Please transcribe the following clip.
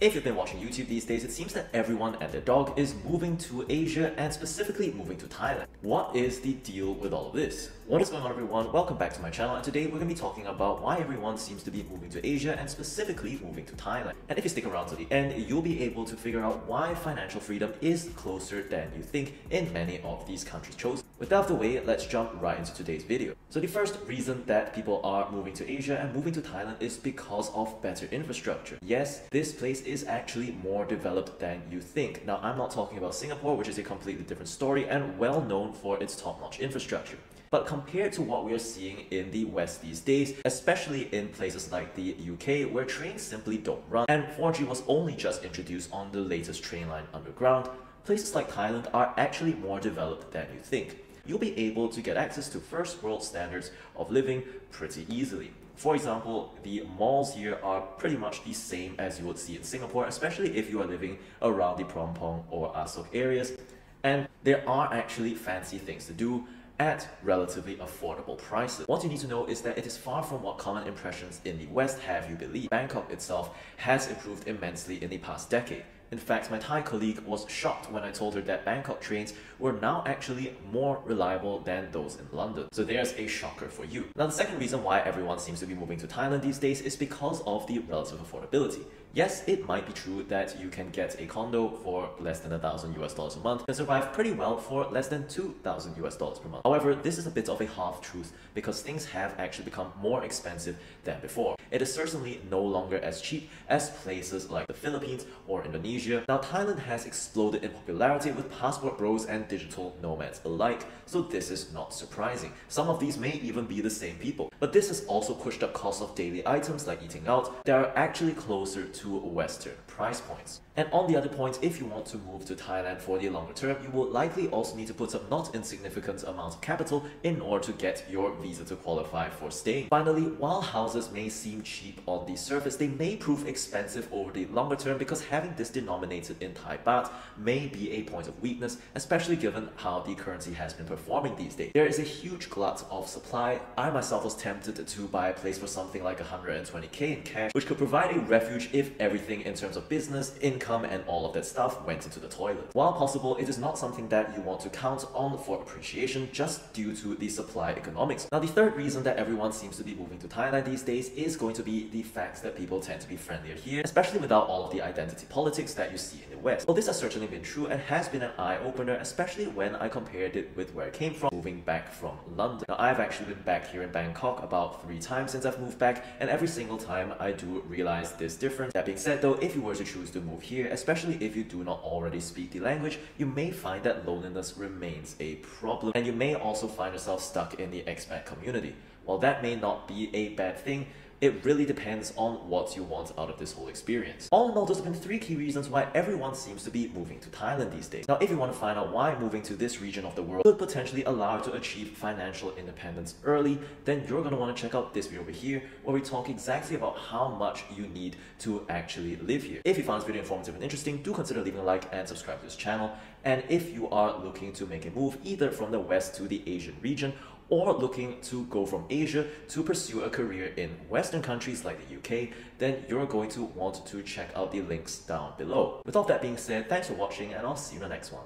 If you've been watching YouTube these days, it seems that everyone and their dog is moving to Asia and specifically moving to Thailand. What is the deal with all of this? What is going on everyone? Welcome back to my channel and today we're going to be talking about why everyone seems to be moving to Asia and specifically moving to Thailand. And if you stick around to the end, you'll be able to figure out why financial freedom is closer than you think in many of these countries chosen. With that out of the way, let's jump right into today's video. So the first reason that people are moving to Asia and moving to Thailand is because of better infrastructure. Yes, this place is actually more developed than you think. Now, I'm not talking about Singapore, which is a completely different story and well known for its top-notch infrastructure. But compared to what we are seeing in the West these days, especially in places like the UK where trains simply don't run, and 4G was only just introduced on the latest train line underground, places like Thailand are actually more developed than you think. You'll be able to get access to first world standards of living pretty easily. For example, the malls here are pretty much the same as you would see in Singapore, especially if you are living around the Phrom Phong or Asok areas. And there are actually fancy things to do at relatively affordable prices. What you need to know is that it is far from what common impressions in the West have you believe. Bangkok itself has improved immensely in the past decade. In fact, my Thai colleague was shocked when I told her that Bangkok trains were now actually more reliable than those in London. So there's a shocker for you. Now the second reason why everyone seems to be moving to Thailand these days is because of the relative affordability. Yes, it might be true that you can get a condo for less than a thousand US dollars a month and survive pretty well for less than 2,000 US dollars per month. However, this is a bit of a half truth because things have actually become more expensive than before. It is certainly no longer as cheap as places like the Philippines or Indonesia. Now, Thailand has exploded in popularity with passport bros and digital nomads alike, so this is not surprising. Some of these may even be the same people. But this has also pushed up costs of daily items like eating out that are actually closer to to Western price points. And on the other point, if you want to move to Thailand for the longer term, you will likely also need to put up not insignificant amount of capital in order to get your visa to qualify for staying. Finally, while houses may seem cheap on the surface, they may prove expensive over the longer term because having this denominated in Thai baht may be a point of weakness, especially given how the currency has been performing these days. There is a huge glut of supply. I myself was tempted to buy a place for something like 120k in cash, which could provide a refuge if everything in terms of business, income, and all of that stuff went into the toilet. While possible, it is not something that you want to count on for appreciation just due to the supply economics. Now, the third reason that everyone seems to be moving to Thailand these days is going to be the fact that people tend to be friendlier here, especially without all of the identity politics that you see in the West. Well, this has certainly been true and has been an eye-opener, especially when I compared it with where I came from, moving back from London. Now, I've actually been back here in Bangkok about three times since I've moved back, and every single time I do realize this difference. That being said though, if you were to choose to move here, especially if you do not already speak the language, you may find that loneliness remains a problem and you may also find yourself stuck in the expat community. While that may not be a bad thing, it really depends on what you want out of this whole experience. All in all, those have been three key reasons why everyone seems to be moving to Thailand these days. Now, if you want to find out why moving to this region of the world could potentially allow you to achieve financial independence early, then you're going to want to check out this video over here where we talk exactly about how much you need to actually live here. If you found this video informative and interesting, do consider leaving a like and subscribe to this channel. And if you are looking to make a move either from the West to the Asian region or looking to go from Asia to pursue a career in Western countries like the UK, then you're going to want to check out the links down below. With all that being said, thanks for watching and I'll see you in the next one.